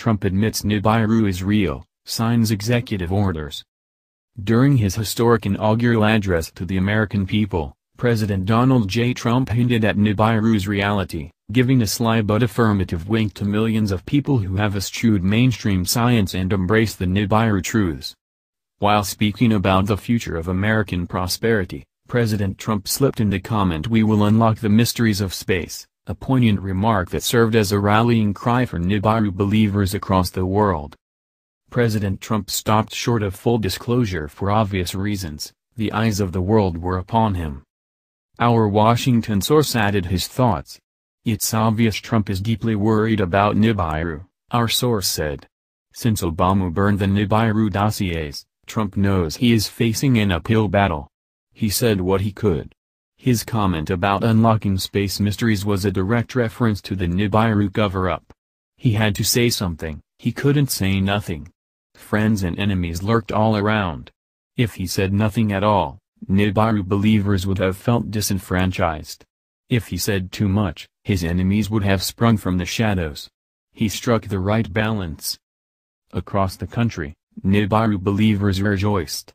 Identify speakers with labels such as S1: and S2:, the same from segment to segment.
S1: Trump admits Nibiru is real, signs executive orders. During his historic inaugural address to the American people, President Donald J. Trump hinted at Nibiru's reality, giving a sly but affirmative wink to millions of people who have eschewed mainstream science and embraced the Nibiru truths. While speaking about the future of American prosperity, President Trump slipped in the comment we will unlock the mysteries of space, a poignant remark that served as a rallying cry for Nibiru believers across the world. President Trump stopped short of full disclosure for obvious reasons, the eyes of the world were upon him. Our Washington source added his thoughts. It's obvious Trump is deeply worried about Nibiru, our source said. Since Obama burned the Nibiru dossiers, Trump knows he is facing an uphill battle. He said what he could. His comment about unlocking space mysteries was a direct reference to the Nibiru cover-up. He had to say something, he couldn't say nothing. Friends and enemies lurked all around. If he said nothing at all, Nibiru believers would have felt disenfranchised. If he said too much, his enemies would have sprung from the shadows. He struck the right balance. Across the country, Nibiru believers rejoiced.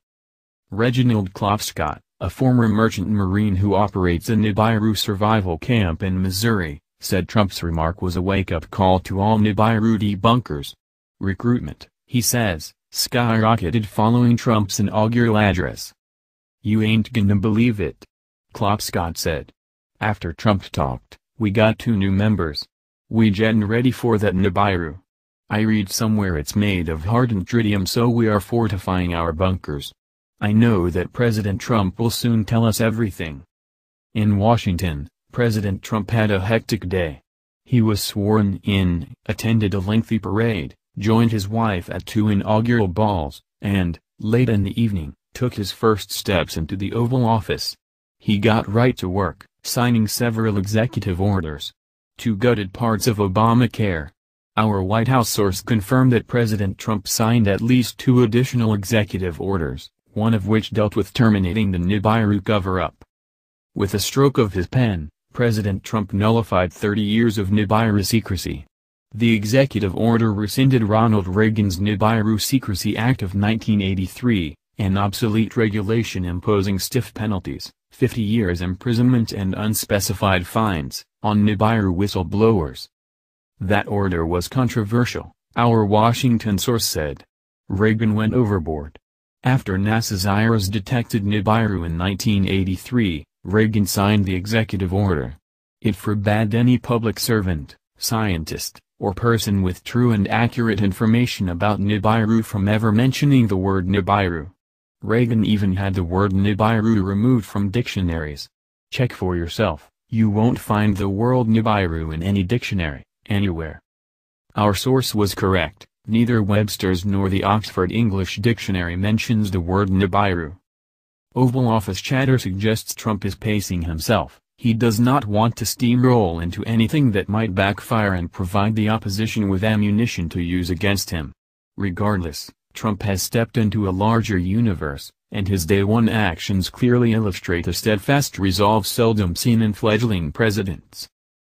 S1: Reginald Klopscott, a former merchant marine who operates a Nibiru survival camp in Missouri, said Trump's remark was a wake-up call to all Nibiru debunkers. Recruitment, he says, skyrocketed following Trump's inaugural address. You ain't gonna believe it. Klopscott said. After Trump talked, we got two new members. We gettin' ready for that Nibiru. I read somewhere it's made of hardened tritium so we are fortifying our bunkers. I know that President Trump will soon tell us everything. In Washington, President Trump had a hectic day. He was sworn in, attended a lengthy parade, joined his wife at two inaugural balls, and, late in the evening, took his first steps into the Oval Office. He got right to work, signing several executive orders. Two gutted parts of Obamacare, our White House source confirmed that President Trump signed at least two additional executive orders, one of which dealt with terminating the Nibiru cover-up. With a stroke of his pen, President Trump nullified 30 years of Nibiru secrecy. The executive order rescinded Ronald Reagan's Nibiru Secrecy Act of 1983, an obsolete regulation imposing stiff penalties, 50 years imprisonment and unspecified fines, on Nibiru whistleblowers. That order was controversial, our Washington source said. Reagan went overboard. After NASA's IRAS detected Nibiru in 1983, Reagan signed the executive order. It forbade any public servant, scientist, or person with true and accurate information about Nibiru from ever mentioning the word Nibiru. Reagan even had the word Nibiru removed from dictionaries. Check for yourself, you won't find the word Nibiru in any dictionary anywhere. Our source was correct, neither Webster's nor the Oxford English Dictionary mentions the word Nibiru. Oval Office chatter suggests Trump is pacing himself, he does not want to steamroll into anything that might backfire and provide the opposition with ammunition to use against him. Regardless, Trump has stepped into a larger universe, and his day one actions clearly illustrate a steadfast resolve seldom seen in fledgling presidents.